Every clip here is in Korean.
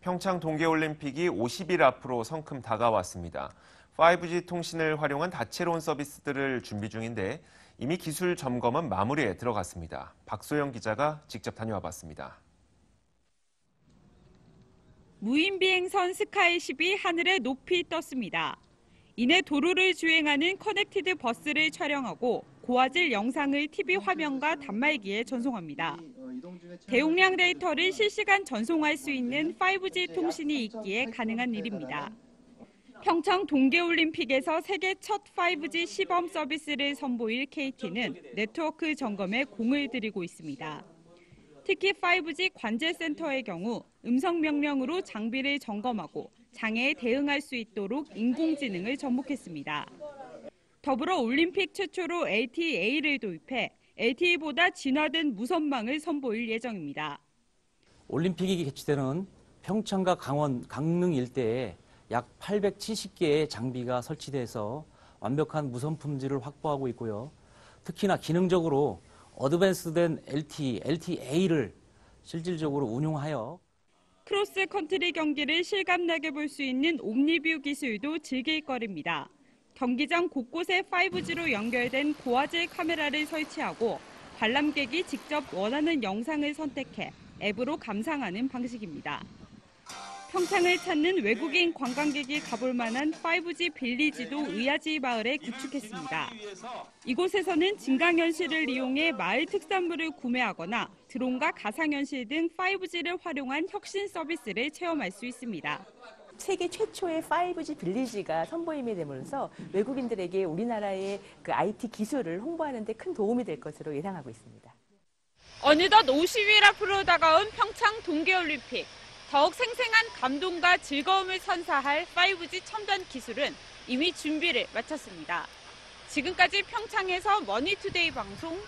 평창 동계올림픽이 50일 앞으로 성큼 다가왔습니다. 5G 통신을 활용한 다채로운 서비스들을 준비 중인데 이미 기술 점검은 마무리에 들어갔습니다. 박소영 기자가 직접 다녀와 봤습니다. 무인 비행선 스카이십이 하늘에 높이 떴습니다. 이내 도로를 주행하는 connected 버스를 촬영하고 고화질 영상을 TV 화면과 단말기에 전송합니다. 대용량 데이터를 실시간 전송할 수 있는 5G 통신이 있기에 가능한 일입니다. 평창 동계올림픽에서 세계 첫 5G 시범 서비스를 선보일 KT는 네트워크 점검에 공을 들이고 있습니다. 특히 5G 관제센터의 경우 음성 명령으로 장비를 점검하고 장애에 대응할 수 있도록 인공지능을 접목했습니다. 더불어 올림픽 최초로 LTE를 도입해 LTE보다 진화된 무선망을 선보일 예정입니다. 올림픽이 개최되는 평창과 강원, 강릉 일대에 약 870개의 장비가 설치돼서 완벽한 무선 품질을 확보하고 있고요. 특히나 기능적으로 어드밴스된 LTE, LTA를 실질적으로 운용하여 크로스 컨트리 경기를 실감나게 볼 수 있는 omni view 기술도 즐길 거리입니다. 경기장 곳곳에 5G로 연결된 고화질 카메라를 설치하고 관람객이 직접 원하는 영상을 선택해 앱으로 감상하는 방식입니다. 평창을 찾는 외국인 관광객이 가볼 만한 5G 빌리지도 의아지 마을에 구축했습니다. 이곳에서는 증강현실을 이용해 마을 특산물을 구매하거나 드론과 가상현실 등 5G를 활용한 혁신 서비스를 체험할 수 있습니다. 세계 최초의 5G 빌리지가 선보임이 되면서 외국인들에게 우리나라의 그 IT 기술을 홍보하는 데 큰 도움이 될 것으로 예상하고 있습니다. 어느덧 50일 앞으로 다가온 평창 동계올림픽. 더욱 생생한 감동과 즐거움을 선사할 5G 첨단 기술은 이미 준비를 마쳤습니다. 지금까지 평창에서 머니투데이 방송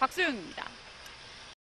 박소영입니다.